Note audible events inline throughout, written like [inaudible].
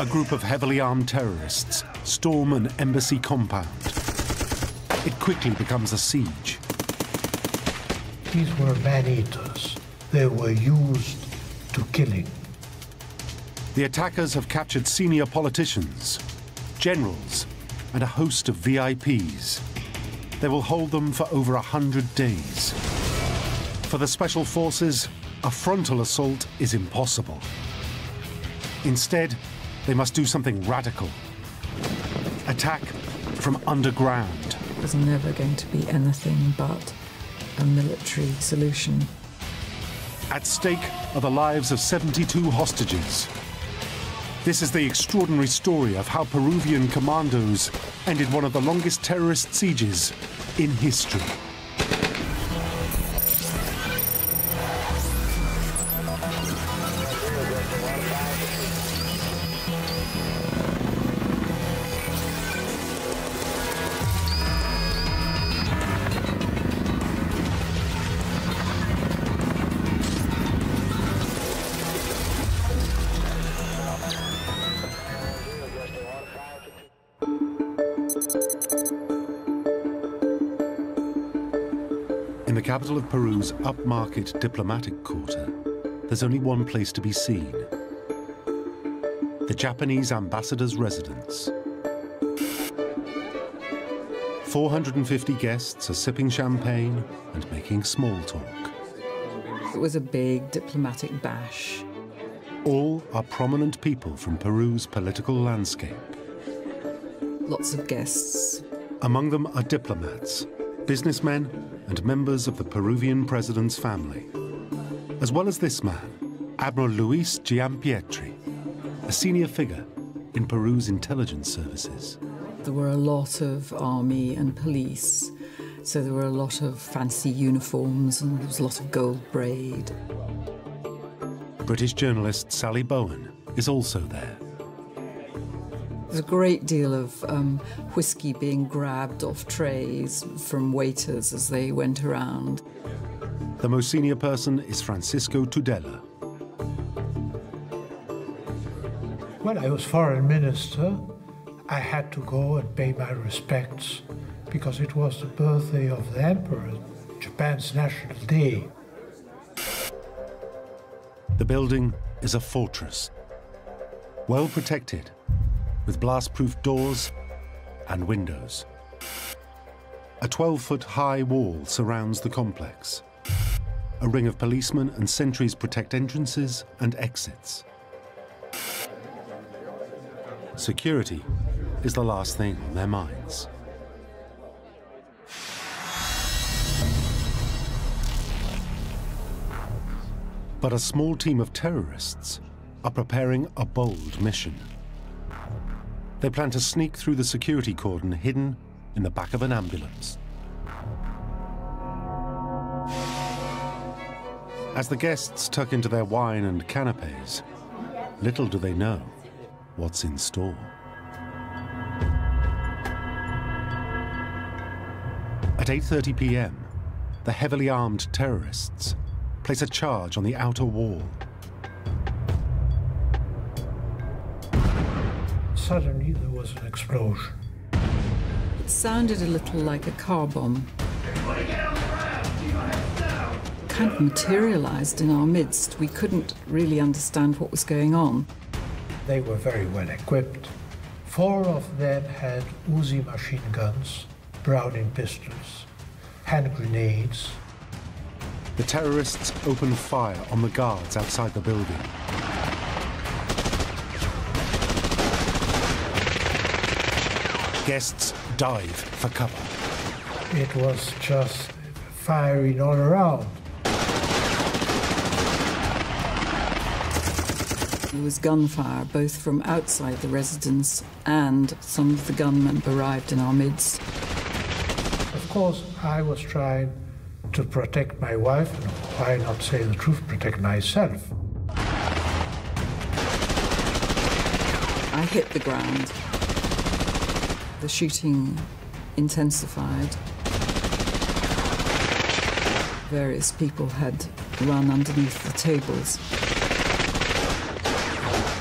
a group of heavily armed terrorists storm an embassy compound. It quickly becomes a siege. These were man-eaters. They were used to killing. The attackers have captured senior politicians, generals, and a host of VIPs. They will hold them for over a hundred days. For the special forces, a frontal assault is impossible. Instead, they must do something radical. Attack from underground. There's never going to be anything but a military solution. At stake are the lives of 72 hostages. This is the extraordinary story of how Peruvian commandos ended one of the longest terrorist sieges in history. Peru's upmarket diplomatic quarter, there's only one place to be seen. The Japanese ambassador's residence. 450 guests are sipping champagne and making small talk. It was a big diplomatic bash. All are prominent people from Peru's political landscape. Lots of guests. Among them are diplomats, businessmen, and members of the Peruvian president's family. As well as this man, Admiral Luis Giampietri, a senior figure in Peru's intelligence services. There were a lot of army and police, so there were a lot of fancy uniforms and there was a lot of gold braid. British journalist Sally Bowen is also there. There's a great deal of um, whiskey being grabbed off trays from waiters as they went around. The most senior person is Francisco Tudela. When I was foreign minister, I had to go and pay my respects because it was the birthday of the emperor, Japan's national day. The building is a fortress, well protected, with blast-proof doors and windows. A 12-foot high wall surrounds the complex. A ring of policemen and sentries protect entrances and exits. Security is the last thing on their minds. But a small team of terrorists are preparing a bold mission. They plan to sneak through the security cordon hidden in the back of an ambulance. As the guests tuck into their wine and canapes, little do they know what's in store. At 8.30 p.m., the heavily armed terrorists place a charge on the outer wall. Suddenly there was an explosion. It sounded a little like a car bomb. Kind of materialized in our midst. We couldn't really understand what was going on. They were very well equipped. Four of them had Uzi machine guns, Browning pistols, hand grenades. The terrorists opened fire on the guards outside the building. Guests dive for cover. It was just firing all around. There was gunfire both from outside the residence and some of the gunmen arrived in our midst. Of course, I was trying to protect my wife, and why not say the truth, protect myself. I hit the ground. The shooting intensified. Various people had run underneath the tables.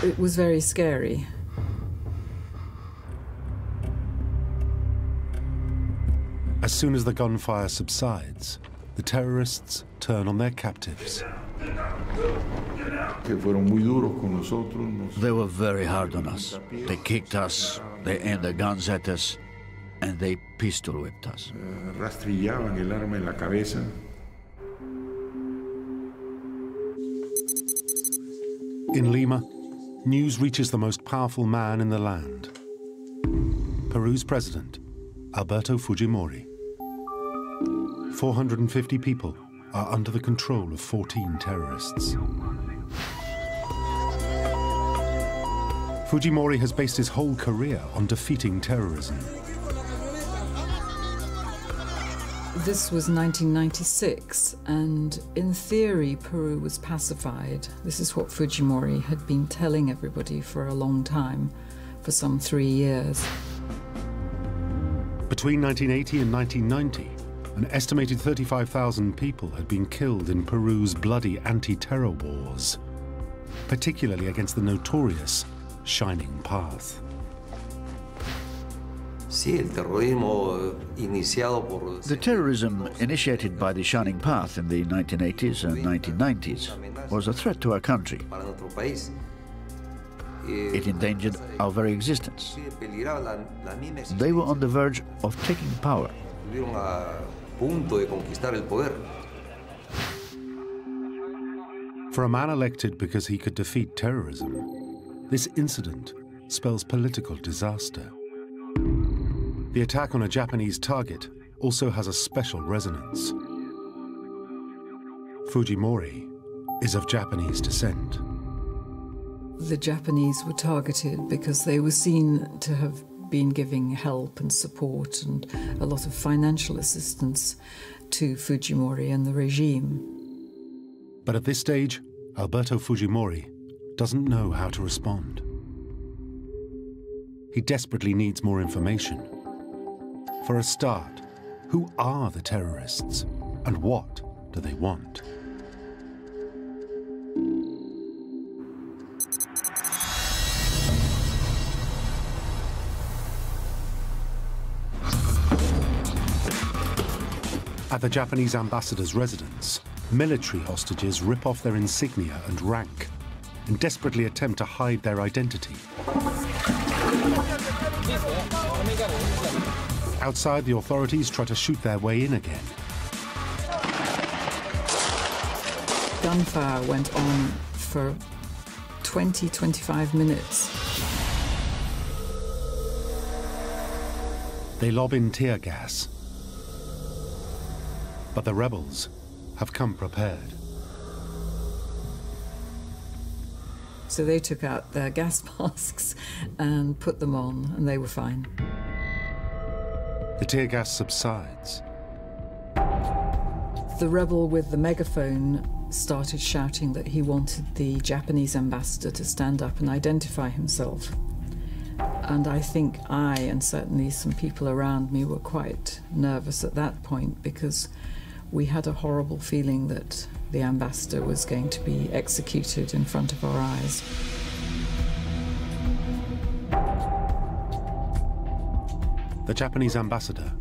It was very scary. As soon as the gunfire subsides, the terrorists turn on their captives. They were very hard on us. They kicked us, they aimed their guns at us, and they pistol whipped us. In Lima, news reaches the most powerful man in the land. Peru's president, Alberto Fujimori. 450 people are under the control of 14 terrorists. Fujimori has based his whole career on defeating terrorism. This was 1996, and in theory, Peru was pacified. This is what Fujimori had been telling everybody for a long time, for some three years. Between 1980 and 1990, an estimated 35,000 people had been killed in Peru's bloody anti-terror wars, particularly against the notorious Shining Path. The terrorism initiated by the Shining Path in the 1980s and 1990s was a threat to our country. It endangered our very existence. They were on the verge of taking power. For a man elected because he could defeat terrorism, this incident spells political disaster. The attack on a Japanese target also has a special resonance. Fujimori is of Japanese descent. The Japanese were targeted because they were seen to have been giving help and support and a lot of financial assistance to Fujimori and the regime. But at this stage, Alberto Fujimori doesn't know how to respond. He desperately needs more information. For a start, who are the terrorists and what do they want? At the Japanese ambassador's residence, military hostages rip off their insignia and rank and desperately attempt to hide their identity. Outside, the authorities try to shoot their way in again. Gunfire went on for 20, 25 minutes. They lob in tear gas. But the rebels have come prepared. So they took out their gas [laughs] masks and put them on, and they were fine. The tear gas subsides. The rebel with the megaphone started shouting that he wanted the Japanese ambassador to stand up and identify himself. And I think I, and certainly some people around me, were quite nervous at that point because we had a horrible feeling that the ambassador was going to be executed in front of our eyes. The Japanese ambassador,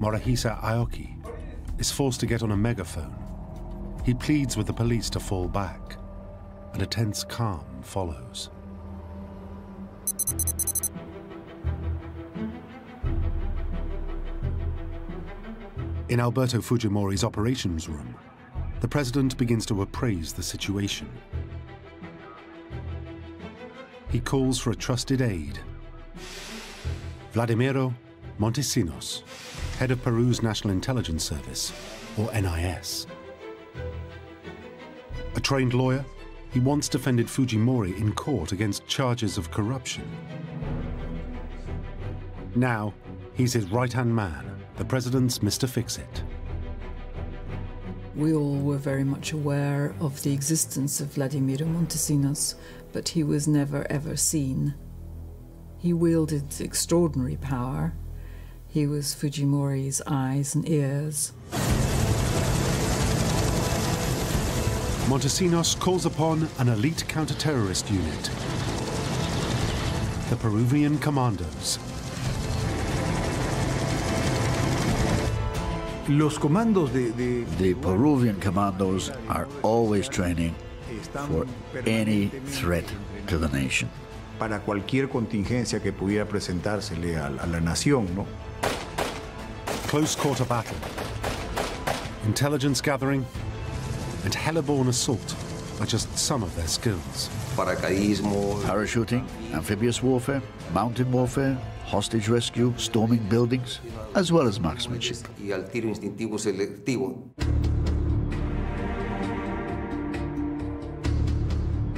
Morihisa Aoki, is forced to get on a megaphone. He pleads with the police to fall back, and a tense calm follows. In Alberto Fujimori's operations room, the president begins to appraise the situation. He calls for a trusted aide, Vladimiro Montesinos, head of Peru's National Intelligence Service, or NIS. A trained lawyer, he once defended Fujimori in court against charges of corruption. Now, he's his right-hand man, the president's Mr. Fix-It. We all were very much aware of the existence of Vladimiro Montesinos, but he was never ever seen. He wielded extraordinary power, he was Fujimori's eyes and ears. Montesinos calls upon an elite counter-terrorist unit, the Peruvian Commandos. Los comandos de, de... The Peruvian commandos are always training for any threat to the nation. Para cualquier contingencia que pudiera presentársele a, a la nación, ¿no? Close quarter battle, intelligence gathering, and heliborne assault are just some of their skills. Paracaidismo, parachuting, amphibious warfare, mountain warfare, hostage rescue, storming buildings, as well as marksmanship.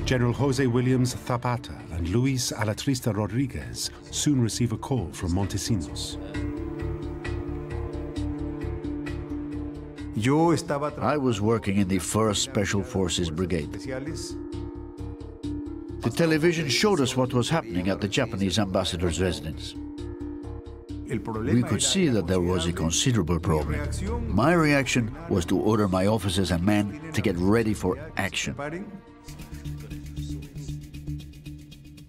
General Jose Williams Zapata and Luis Alatrista Rodriguez soon receive a call from Montesinos. I was working in the 1st Special Forces Brigade. The television showed us what was happening at the Japanese ambassador's residence. We could see that there was a considerable problem. My reaction was to order my officers and men to get ready for action.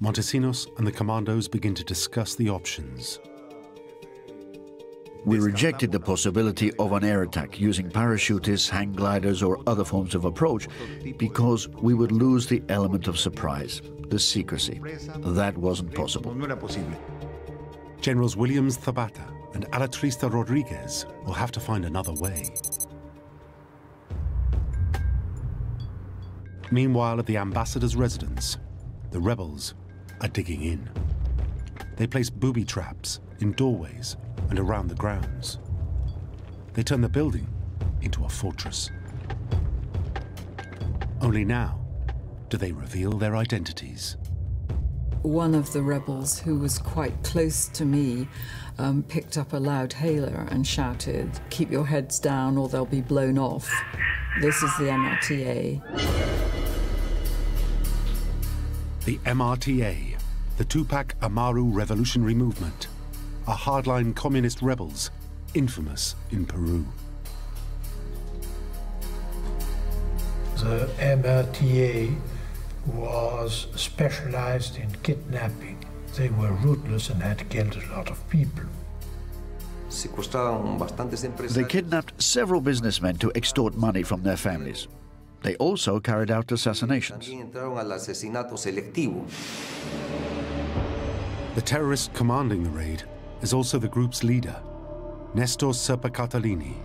Montesinos and the commandos begin to discuss the options. We rejected the possibility of an air attack using parachutists, hang gliders, or other forms of approach because we would lose the element of surprise, the secrecy. That wasn't possible. Generals Williams Zapata and Alatrista Rodriguez will have to find another way. Meanwhile, at the ambassador's residence, the rebels are digging in. They place booby traps in doorways and around the grounds. They turn the building into a fortress. Only now do they reveal their identities. One of the rebels, who was quite close to me, um, picked up a loud hailer and shouted, Keep your heads down or they'll be blown off. This is the MRTA. The MRTA, the Tupac Amaru Revolutionary Movement, are hardline communist rebels, infamous in Peru. The MRTA was specialized in kidnapping. They were ruthless and had killed a lot of people. They kidnapped several businessmen to extort money from their families. They also carried out assassinations. The terrorist commanding the raid is also the group's leader, Nestor Cerpa Cartolini.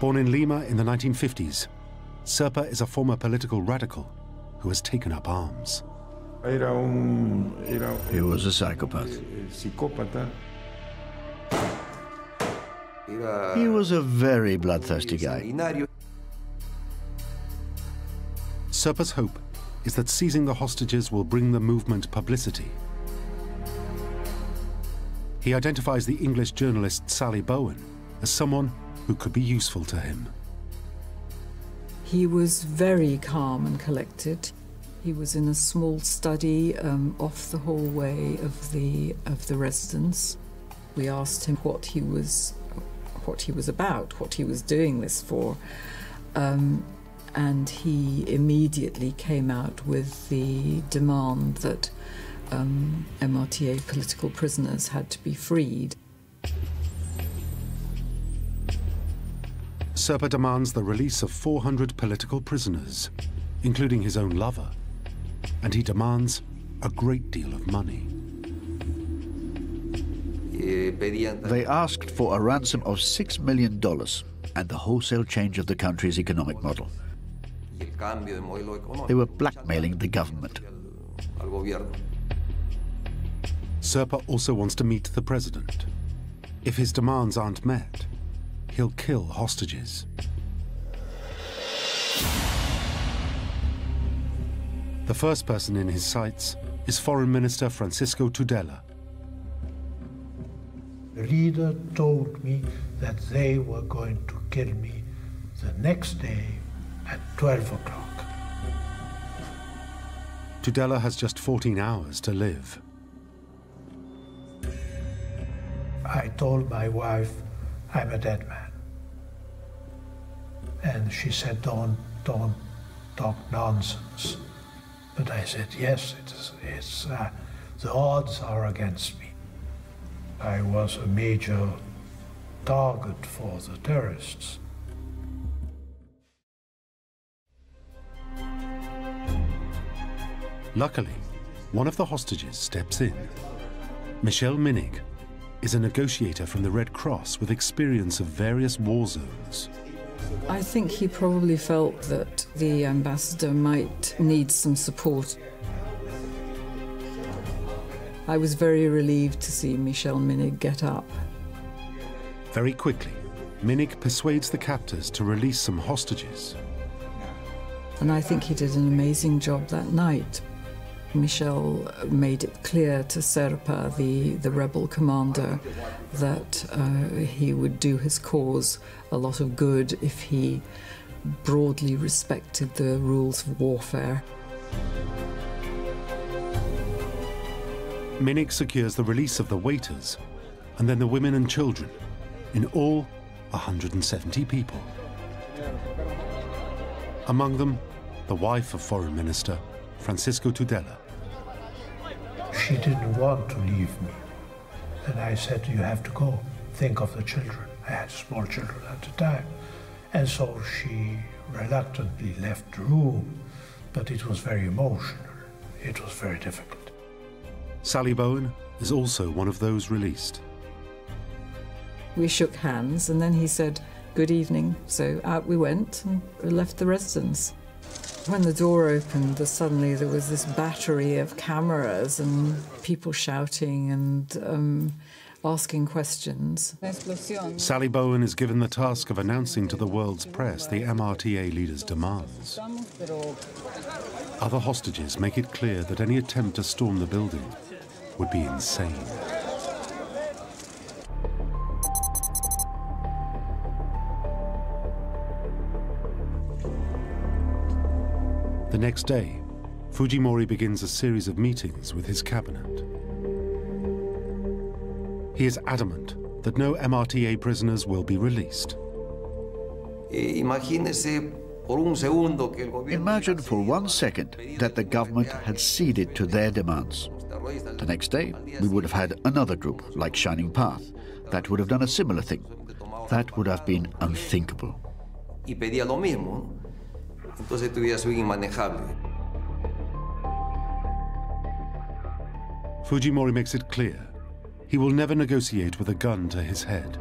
Born in Lima in the 1950s, Cerpa is a former political radical who has taken up arms. He was a psychopath. He was a very bloodthirsty guy. Cerpa's hope is that seizing the hostages will bring the movement publicity. He identifies the English journalist Sally Bowen as someone who could be useful to him. He was very calm and collected. He was in a small study um, off the hallway of the of the residence. We asked him what he was what he was about, what he was doing this for. Um, and he immediately came out with the demand that um, MRTA political prisoners had to be freed. Cerpa demands the release of 400 political prisoners, including his own lover, and he demands a great deal of money. They asked for a ransom of $6 million and the wholesale change of the country's economic model. They were blackmailing the government. Cerpa also wants to meet the president. If his demands aren't met, he'll kill hostages. The first person in his sights is Foreign Minister Francisco Tudela. The leader told me that they were going to kill me the next day at 12 o'clock. Tudela has just 14 hours to live. I told my wife, I'm a dead man. And she said, don't, don't talk nonsense. But I said, yes, it's, it's, uh, the odds are against me. I was a major target for the terrorists. Luckily, one of the hostages steps in. Michel Minnig is a negotiator from the Red Cross with experience of various war zones. I think he probably felt that the ambassador might need some support. I was very relieved to see Michel Minnig get up. Very quickly, Minnig persuades the captors to release some hostages. And I think he did an amazing job that night. Michel made it clear to Cerpa, the, the rebel commander, that uh, he would do his cause a lot of good if he broadly respected the rules of warfare. Minnig secures the release of the waiters and then the women and children, in all 170 people. Among them, the wife of Foreign Minister Francisco Tudela. She didn't want to leave me. And I said, You have to go. Think of the children. I had small children at the time. And so she reluctantly left the room, but it was very emotional. It was very difficult. Sally Bowen is also one of those released. We shook hands, and then he said, Good evening. So out we went and left the residence. When the door opened, suddenly there was this battery of cameras and people shouting and um, asking questions. Sally Bowen is given the task of announcing to the world's press the MRTA leader's demands. Other hostages make it clear that any attempt to storm the building would be insane. The next day, Fujimori begins a series of meetings with his cabinet. He is adamant that no MRTA prisoners will be released. Imagine for one second that the government had ceded to their demands. The next day, we would have had another group, like Shining Path, that would have done a similar thing. That would have been unthinkable entonces tu vida inmanejable. Fujimori makes it clear he will never negotiate with a gun to his head.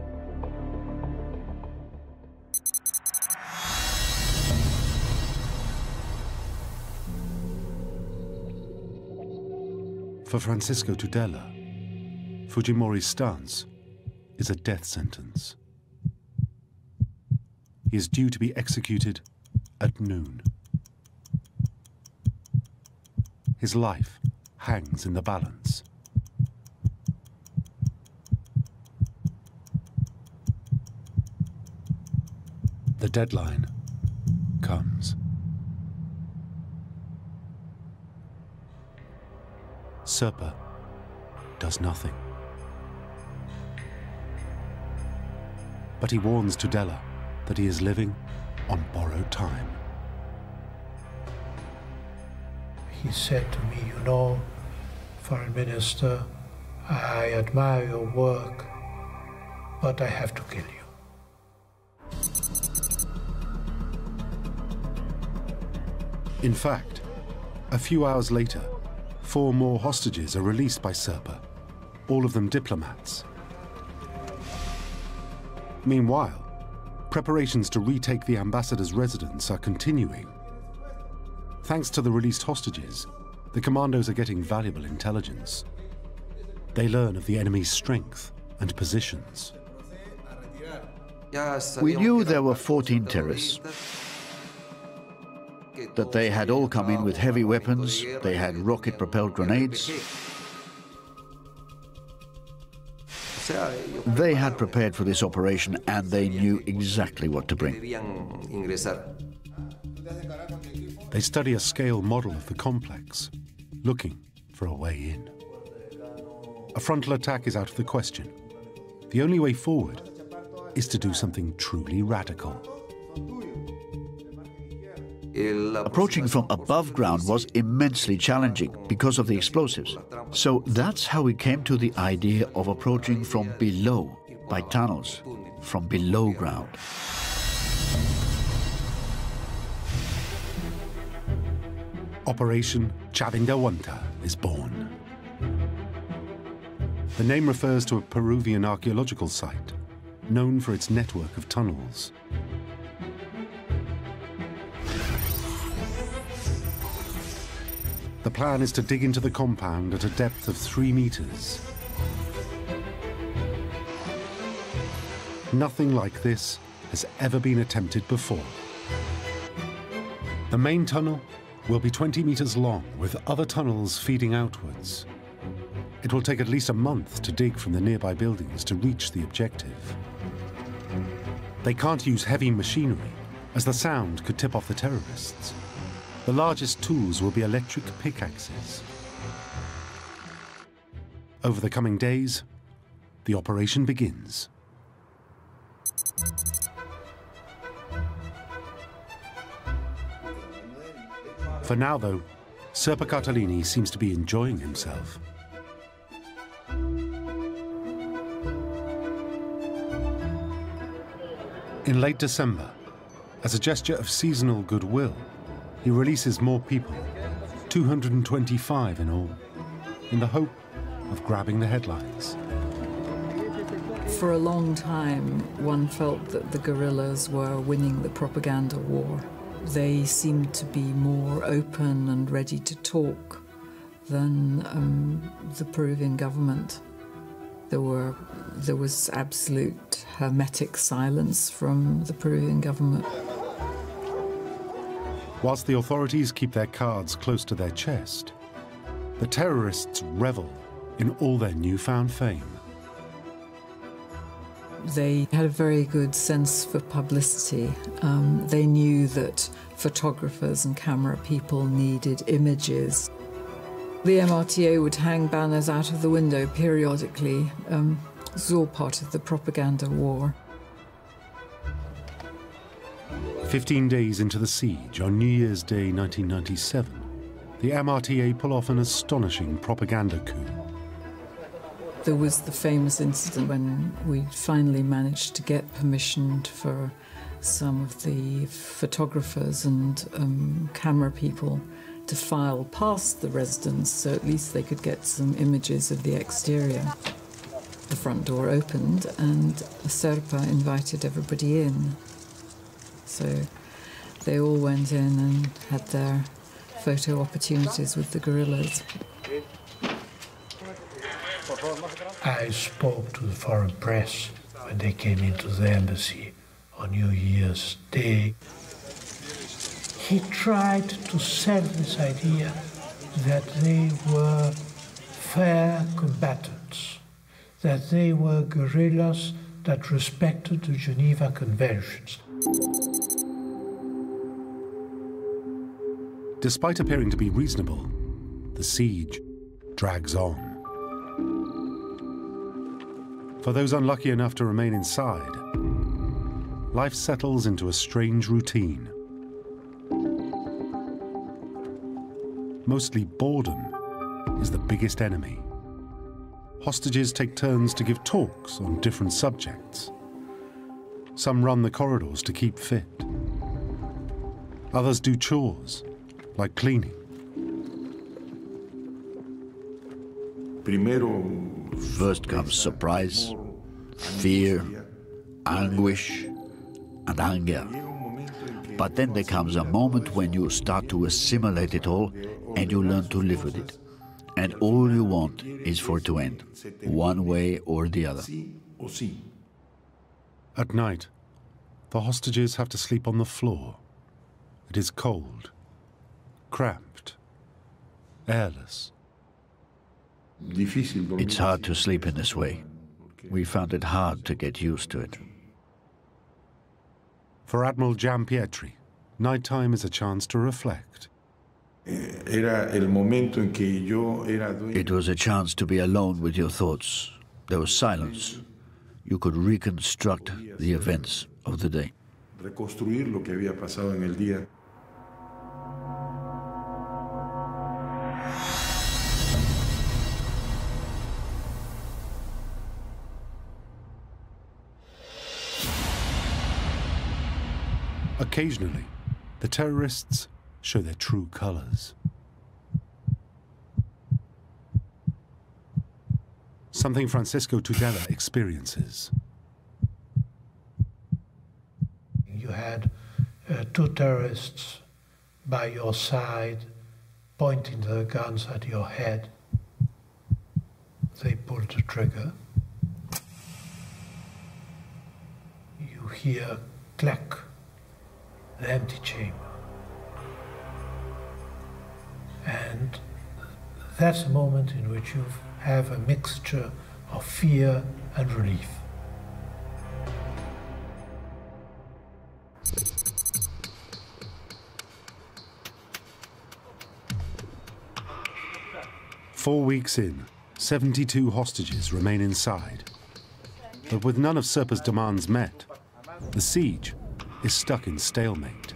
For Francisco Tudela, Fujimori's stance is a death sentence. He is due to be executed at noon. His life hangs in the balance. The deadline comes. Cerpa does nothing. But he warns Tudela that he is living on borrowed time. He said to me, You know, Foreign Minister, I admire your work, but I have to kill you. In fact, a few hours later, four more hostages are released by Cerpa, all of them diplomats. Meanwhile, preparations to retake the ambassador's residence are continuing. Thanks to the released hostages, the commandos are getting valuable intelligence. They learn of the enemy's strength and positions. We knew there were 14 terrorists. That they had all come in with heavy weapons, they had rocket-propelled grenades, They had prepared for this operation and they knew exactly what to bring. They study a scale model of the complex, looking for a way in. A frontal attack is out of the question. The only way forward is to do something truly radical. Approaching from above ground was immensely challenging because of the explosives. So that's how we came to the idea of approaching from below by tunnels. from below ground. Operation Chavín de Huántar is born. The name refers to a Peruvian archaeological site known for its network of tunnels. The plan is to dig into the compound at a depth of three meters. Nothing like this has ever been attempted before. The main tunnel will be 20 meters long, with other tunnels feeding outwards. It will take at least a month to dig from the nearby buildings to reach the objective. They can't use heavy machinery, as the sound could tip off the terrorists. The largest tools will be electric pickaxes. Over the coming days, the operation begins. For now, though, Cerpa Cartolini seems to be enjoying himself. In late December, as a gesture of seasonal goodwill, he releases more people, 225 in all, in the hope of grabbing the headlines. For a long time, one felt that the guerrillas were winning the propaganda war. They seemed to be more open and ready to talk than um, the Peruvian government. There were there was absolute hermetic silence from the Peruvian government. Whilst the authorities keep their cards close to their chest, the terrorists revel in all their newfound fame. They had a very good sense for publicity. Um, they knew that photographers and camera people needed images. The MRTA would hang banners out of the window periodically. Um, it was all part of the propaganda war. Fifteen days into the siege, on New Year's Day 1997, the MRTA pull off an astonishing propaganda coup. There was the famous incident when we finally managed to get permission for some of the photographers and um, camera people to file past the residence so at least they could get some images of the exterior. The front door opened and Cerpa invited everybody in. So they all went in and had their photo opportunities with the guerrillas. I spoke to the foreign press when they came into the embassy on New Year's Day. He tried to sell this idea that they were fair combatants, that they were guerrillas that respected the Geneva Conventions. Despite appearing to be reasonable, the siege drags on. For those unlucky enough to remain inside, life settles into a strange routine. Mostly boredom is the biggest enemy. Hostages take turns to give talks on different subjects. Some run the corridors to keep fit. Others do chores, like cleaning. First comes surprise, fear, anguish, and anger. But then there comes a moment when you start to assimilate it all and you learn to live with it. And all you want is for it to end, one way or the other. At night, the hostages have to sleep on the floor. It is cold, cramped, airless. It's hard to sleep in this way. We found it hard to get used to it. For Admiral Giampietri, nighttime is a chance to reflect. It was a chance to be alone with your thoughts. There was silence. You could reconstruct the events of the day. Occasionally, the terrorists show their true colors. Something Francisco Tudela experiences. You had uh, two terrorists by your side pointing their guns at your head. They pulled the trigger. You hear clack, the empty chamber. And that's a moment in which you have a mixture of fear and relief. Four weeks in, 72 hostages remain inside. But with none of Cerpa's demands met, the siege is stuck in stalemate.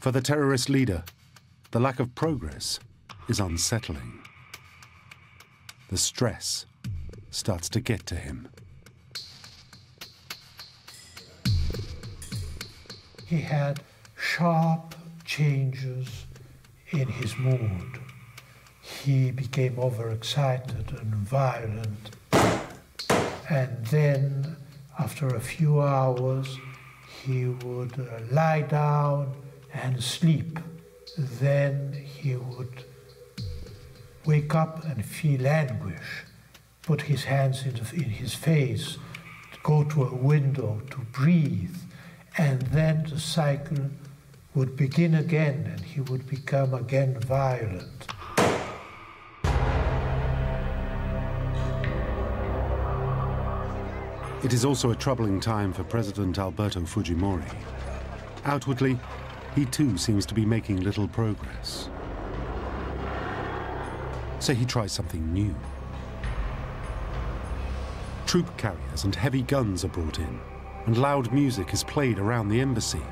For the terrorist leader, the lack of progress is unsettling. The stress starts to get to him. He had sharp changes in his mood. He became overexcited and violent. And then, after a few hours, he would uh, lie down and sleep. Then he would wake up and feel anguish, put his hands in, his face, go to a window to breathe, and then the cycle would begin again and he would become again violent. It is also a troubling time for President Alberto Fujimori. Outwardly, he too seems to be making little progress. So he tries something new. Troop carriers and heavy guns are brought in, and loud music is played around the embassy.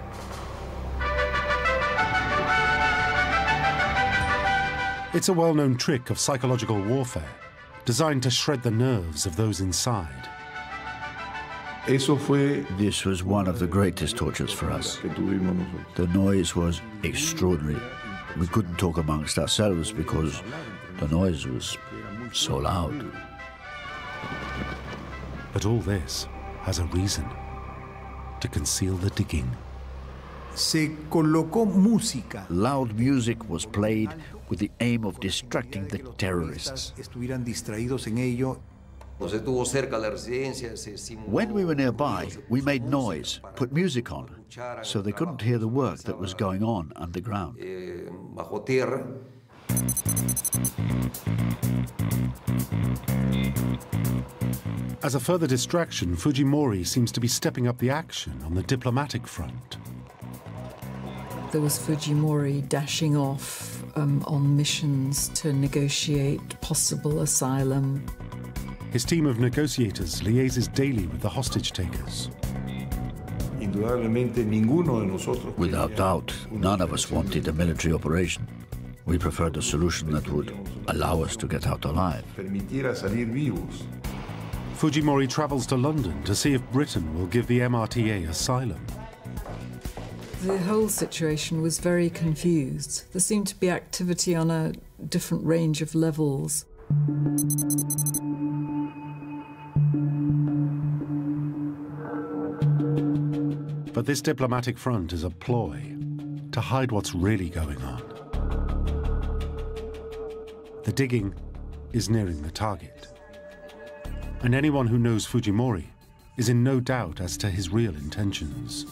It's a well-known trick of psychological warfare, designed to shred the nerves of those inside. This was one of the greatest tortures for us. The noise was extraordinary. We couldn't talk amongst ourselves because the noise was so loud. But all this has a reason to conceal the digging. Se colocó música. Loud music was played with the aim of distracting the terrorists. Estuvieran distraídos en ello. When we were nearby, we made noise, put music on, so they couldn't hear the work that was going on underground. As a further distraction, Fujimori seems to be stepping up the action on the diplomatic front. There was Fujimori dashing off um, on missions to negotiate possible asylum. His team of negotiators liaises daily with the hostage takers. Without doubt, none of us wanted a military operation. We preferred a solution that would allow us to get out alive. Fujimori travels to London to see if Britain will give the MRTA asylum. The whole situation was very confused. There seemed to be activity on a different range of levels. But this diplomatic front is a ploy to hide what's really going on. The digging is nearing the target. And anyone who knows Fujimori is in no doubt as to his real intentions.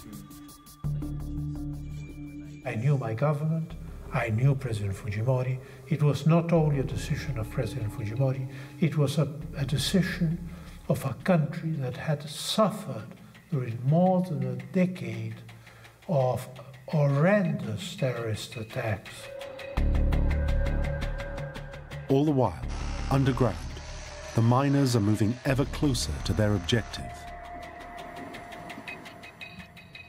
I knew my government, I knew President Fujimori. It was not only a decision of President Fujimori, it was a, a decision of a country that had suffered during more than a decade of horrendous terrorist attacks. All the while, underground, the miners are moving ever closer to their objective.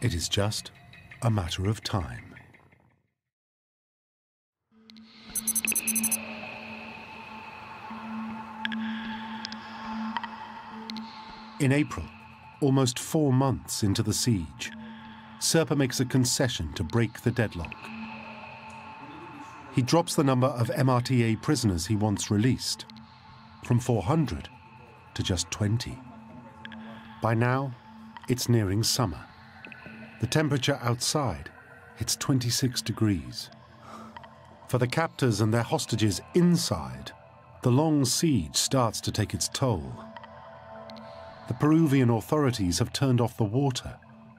It is just a matter of time. In April, almost four months into the siege, Cerpa makes a concession to break the deadlock. He drops the number of MRTA prisoners he wants released from 400 to just 20. By now, it's nearing summer. The temperature outside hits 26 degrees. For the captors and their hostages inside, the long siege starts to take its toll. The Peruvian authorities have turned off the water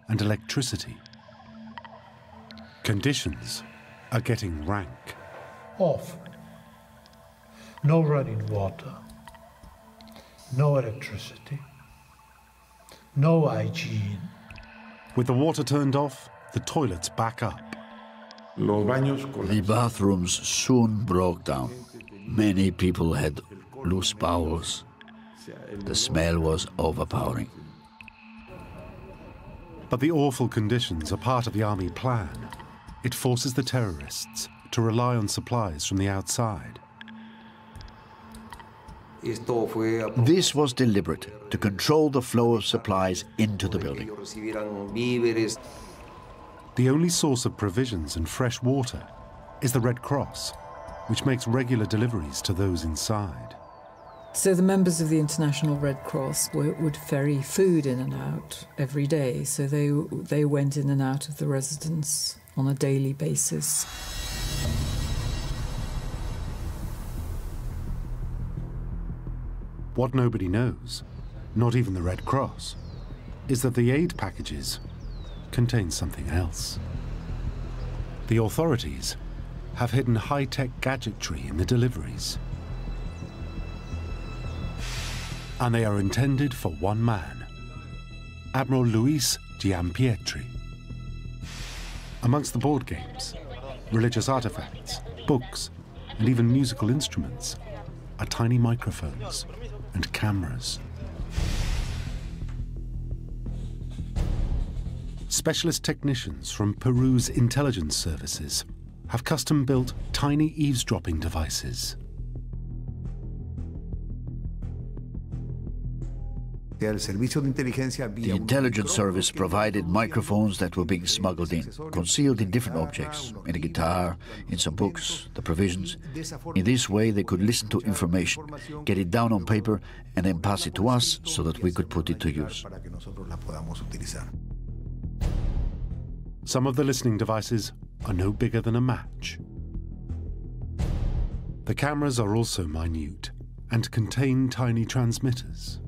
and electricity. Conditions are getting rank. Off. No running water. No electricity. No hygiene. With the water turned off, the toilets back up. The bathrooms soon broke down. Many people had loose bowels. The smell was overpowering. But the awful conditions are part of the army plan. It forces the terrorists to rely on supplies from the outside. This was deliberate to control the flow of supplies into the building. The only source of provisions and fresh water is the Red Cross, which makes regular deliveries to those inside. So the members of the International Red Cross were, would ferry food in and out every day. So they they went in and out of the residence on a daily basis. What nobody knows, not even the Red Cross, is that the aid packages contain something else. The authorities have hidden high-tech gadgetry in the deliveries. And they are intended for one man, Admiral Luis Giampietri. Amongst the board games, religious artifacts, books, and even musical instruments are tiny microphones and cameras. Specialist technicians from Peru's intelligence services have custom-built tiny eavesdropping devices. The intelligence service provided microphones that were being smuggled in, concealed in different objects, in a guitar, in some books, the provisions. In this way, they could listen to information, get it down on paper, and then pass it to us so that we could put it to use. Some of the listening devices are no bigger than a match. The cameras are also minute and contain tiny transmitters.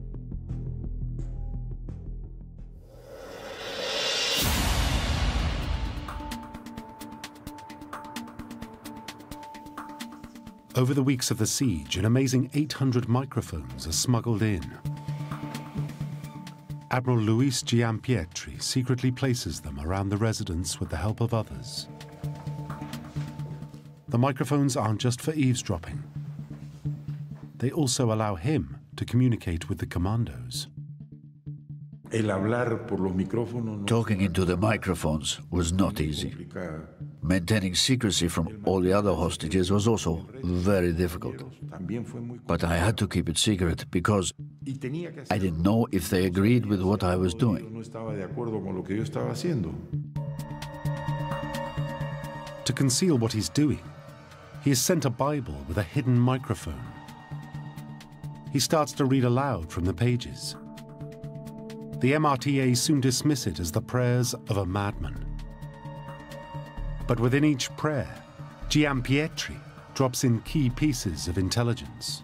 Over the weeks of the siege, an amazing 800 microphones are smuggled in. Admiral Luis Giampietri secretly places them around the residence with the help of others. The microphones aren't just for eavesdropping. They also allow him to communicate with the commandos. Talking into the microphones was not easy. Maintaining secrecy from all the other hostages was also very difficult. But I had to keep it secret because I didn't know if they agreed with what I was doing. To conceal what he's doing, he is sent a Bible with a hidden microphone. He starts to read aloud from the pages. The MRTA soon dismiss it as the prayers of a madman. But within each prayer, Giampietri drops in key pieces of intelligence.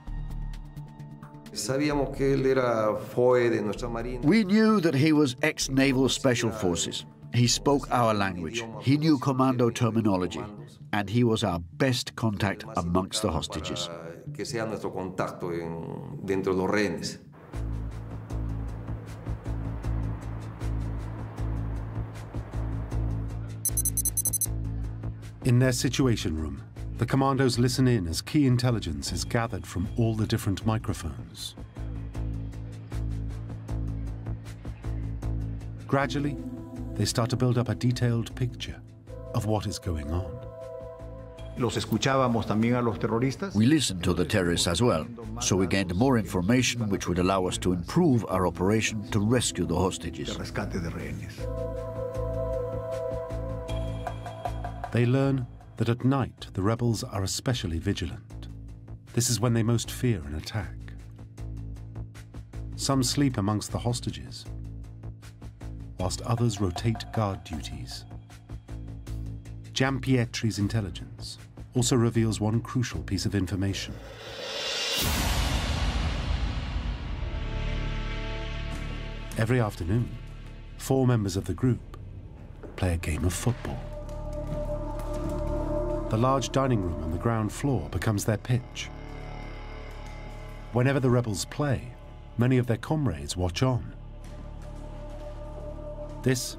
We knew that he was ex-Naval Special Forces. He spoke our language. He knew commando terminology. And he was our best contact amongst the hostages. In their situation room, the commandos listen in as key intelligence is gathered from all the different microphones. Gradually, they start to build up a detailed picture of what is going on. Los escuchábamos también a los terroristas. We listened to the terrorists as well, so we gained more information which would allow us to improve our operation to rescue the hostages. They learn that at night the rebels are especially vigilant. This is when they most fear an attack. Some sleep amongst the hostages, whilst others rotate guard duties. Giampietri's intelligence also reveals one crucial piece of information. Every afternoon, four members of the group play a game of football. The large dining room on the ground floor becomes their pitch. Whenever the rebels play, many of their comrades watch on. This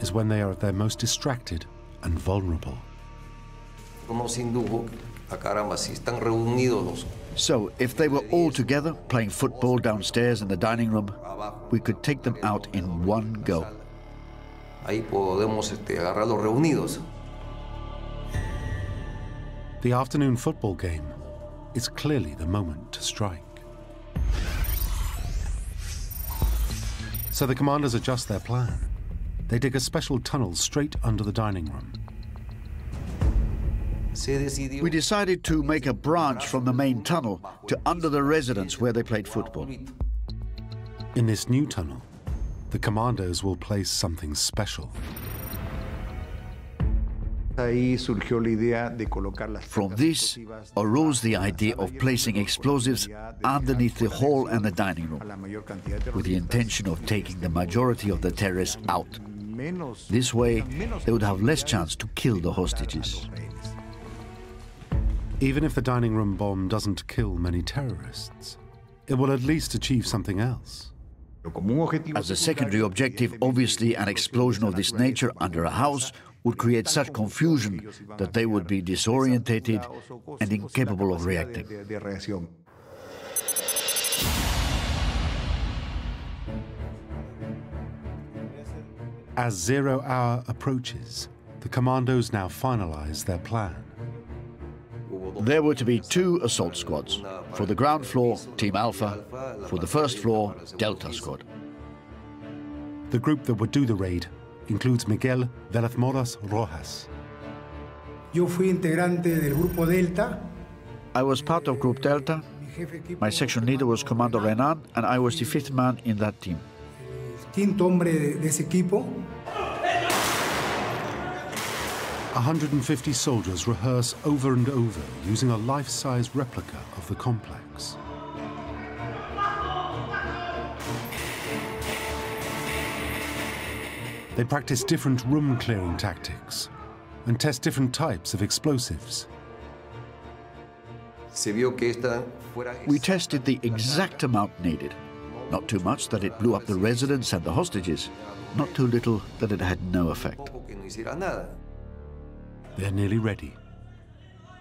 is when they are at their most distracted and vulnerable. So, if they were all together playing football downstairs in the dining room, we could take them out in one go. Ahí podemos este, agarrarlos reunidos. The afternoon football game is clearly the moment to strike. So the commanders adjust their plan. They dig a special tunnel straight under the dining room. We decided to make a branch from the main tunnel to under the residence where they played football. In this new tunnel, the commandos will place something special. From this arose the idea of placing explosives underneath the hall and the dining room, with the intention of taking the majority of the terrorists out. This way, they would have less chance to kill the hostages. Even if the dining room bomb doesn't kill many terrorists, it will at least achieve something else. As a secondary objective, obviously, an explosion of this nature under a house would create such confusion that they would be disorientated and incapable of reacting. As zero hour approaches, the commandos now finalize their plan. There were to be two assault squads. For the ground floor, Team Alpha. For the first floor, Delta Squad. The group that would do the raid includes Miguel Velez Moras Rojas. Yo fui integrante del Grupo Delta. I was part of Group Delta. My section leader was Commander Renan, and I was the fifth man in that team. Quinto hombre de ese equipo. 150 soldiers rehearse over and over using a life-size replica of the complex. They practice different room clearing tactics and test different types of explosives. We tested the exact amount needed. Not too much that it blew up the residents and the hostages, not too little that it had no effect. They're nearly ready.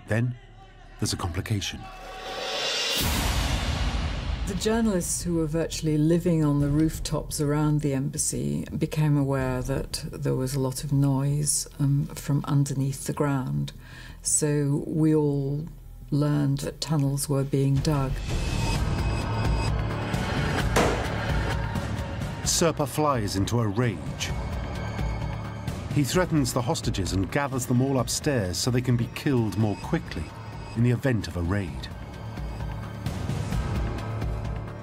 Then there's a complication. The journalists who were virtually living on the rooftops around the embassy became aware that there was a lot of noise um, from underneath the ground. So we all learned that tunnels were being dug. Cerpa flies into a rage. He threatens the hostages and gathers them all upstairs so they can be killed more quickly in the event of a raid.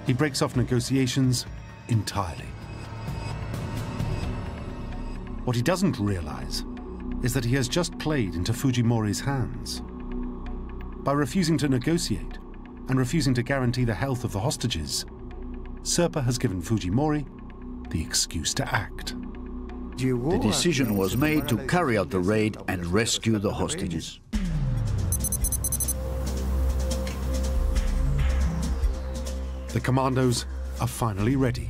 He breaks off negotiations entirely. What he doesn't realize is that he has just played into Fujimori's hands. By refusing to negotiate and refusing to guarantee the health of the hostages, Cerpa has given Fujimori the excuse to act. The decision was made to carry out the raid and rescue the hostages. The commandos are finally ready.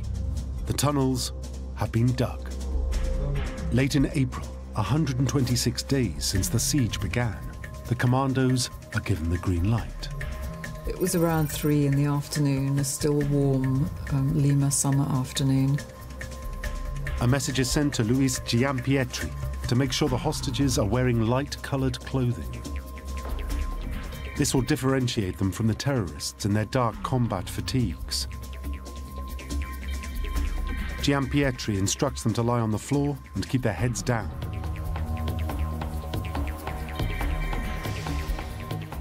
The tunnels have been dug. Late in April, 126 days since the siege began, the commandos are given the green light. It was around three in the afternoon, a still warm um, Lima summer afternoon. A message is sent to Luis Giampietri to make sure the hostages are wearing light-coloured clothing. This will differentiate them from the terrorists in their dark combat fatigues. Giampietri instructs them to lie on the floor and keep their heads down.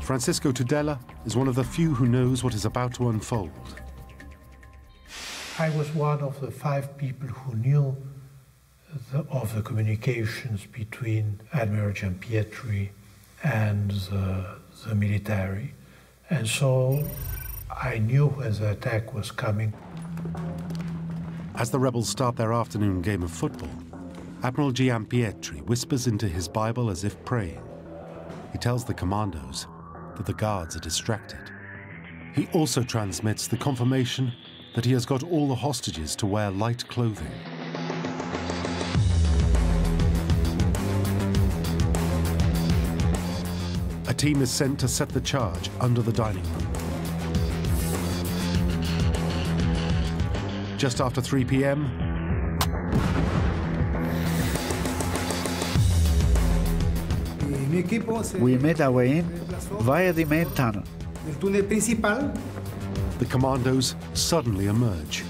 Francisco Tudela is one of the few who knows what is about to unfold. I was one of the five people who knew the, of the communications between Admiral Giampietri and the, the military. And so I knew when the attack was coming. As the rebels start their afternoon game of football, Admiral Giampietri whispers into his Bible as if praying. He tells the commandos that the guards are distracted. He also transmits the confirmation that he has got all the hostages to wear light clothing. Team is sent to set the charge under the dining room. Just after 3 p.m., we made our way in via the main tunnel. The commandos suddenly emerge.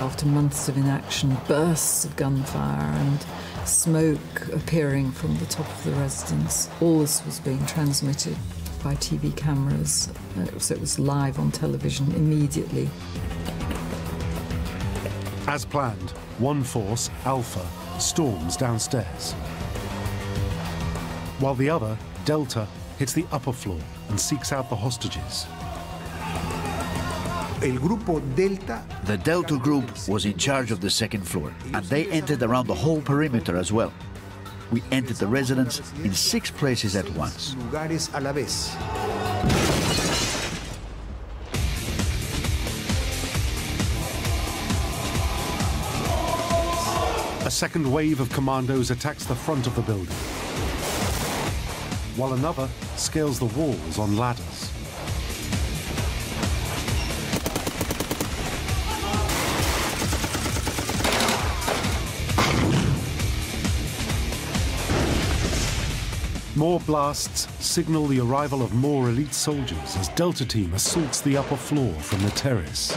After months of inaction, bursts of gunfire and smoke appearing from the top of the residence. All this was being transmitted by TV cameras, uh, so it was live on television immediately. As planned, one force, Alpha, storms downstairs. While the other, Delta, hits the upper floor and seeks out the hostages. The Delta group was in charge of the second floor, and they entered around the whole perimeter as well. We entered the residence in six places at once. A second wave of commandos attacks the front of the building, while another scales the walls on ladders. More blasts signal the arrival of more elite soldiers as Delta Team assaults the upper floor from the terrace.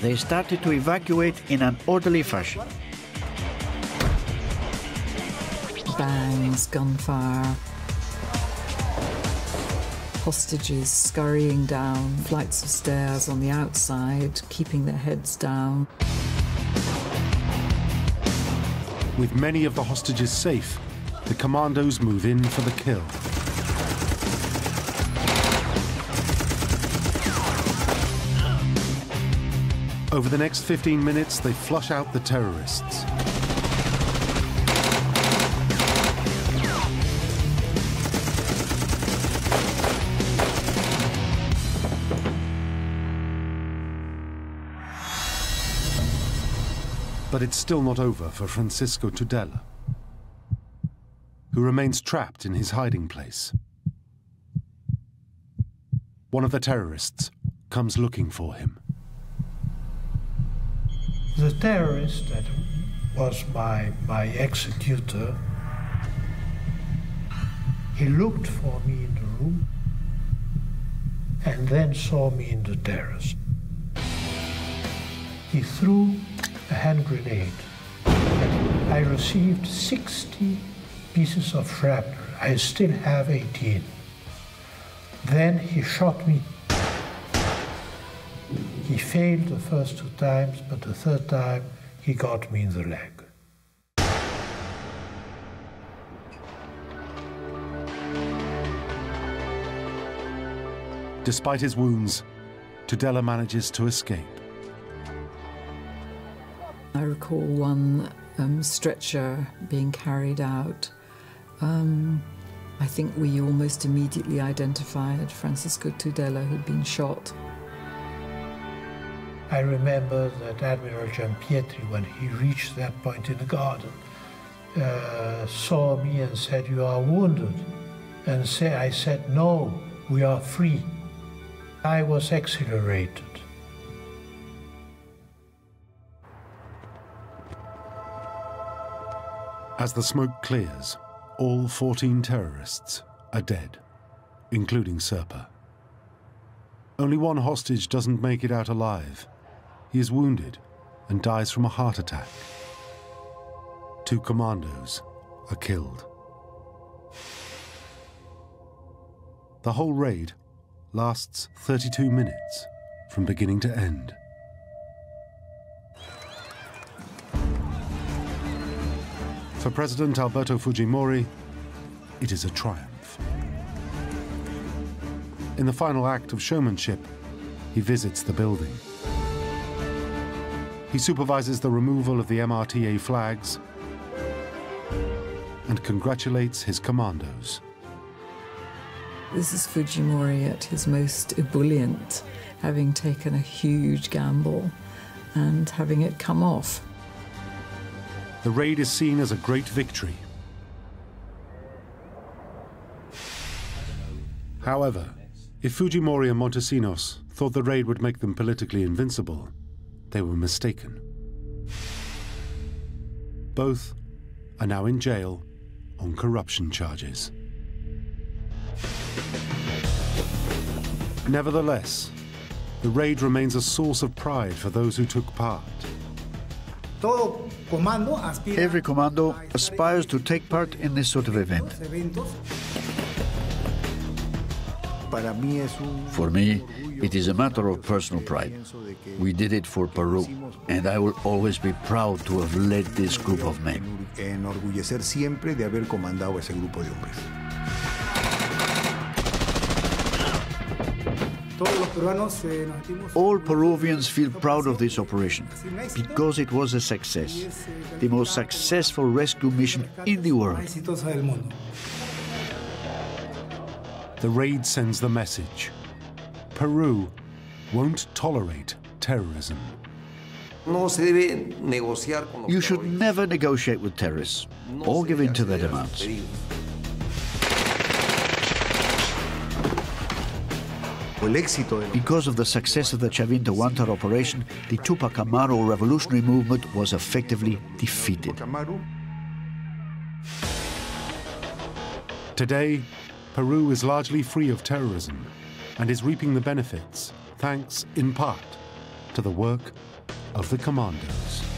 They started to evacuate in an orderly fashion. Bangs, gunfire, hostages scurrying down flights of stairs on the outside, keeping their heads down. With many of the hostages safe, the commandos move in for the kill. Over the next 15 minutes, they flush out the terrorists. But it's still not over for Francisco Tudela, who remains trapped in his hiding place. One of the terrorists comes looking for him. The terrorist that was my, my executor, he looked for me in the room and then saw me in the terrace. He threw hand grenade. I received 60 pieces of shrapnel. I still have 18. Then he shot me. He failed the first two times, but the third time he got me in the leg. Despite his wounds, Tudela manages to escape. I recall one um, stretcher being carried out. Um, I think we almost immediately identified Francisco Tudela who'd been shot. I remember that Admiral Giampietri, when he reached that point in the garden, uh, saw me and said, You are wounded. And say, I said, No, we are free. I was exhilarated. As the smoke clears, All 14 terrorists are dead, including Cerpa. Only one hostage doesn't make it out alive. He is wounded and dies from a heart attack. Two commandos are killed. The whole raid lasts 32 minutes from beginning to end. For President Alberto Fujimori, it is a triumph. In the final act of showmanship, he visits the building. He supervises the removal of the MRTA flags and congratulates his commandos. This is Fujimori at his most ebullient, having taken a huge gamble and having it come off. The raid is seen as a great victory. However, if Fujimori and Montesinos thought the raid would make them politically invincible, they were mistaken. Both are now in jail on corruption charges. Nevertheless, the raid remains a source of pride for those who took part. Every commando aspires to take part in this sort of event. For me, it is a matter of personal pride. We did it for Peru, and I will always be proud to have led this group of men. All Peruvians feel proud of this operation because it was a success, the most successful rescue mission in the world. The raid sends the message Peru won't tolerate terrorism. You should never negotiate with terrorists or give in to their demands. Because of the success of the Chavin Huántar operation, the Tupac Amaru revolutionary movement was effectively defeated. Today, Peru is largely free of terrorism and is reaping the benefits, thanks in part to the work of the commandos.